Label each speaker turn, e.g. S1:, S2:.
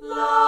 S1: Love.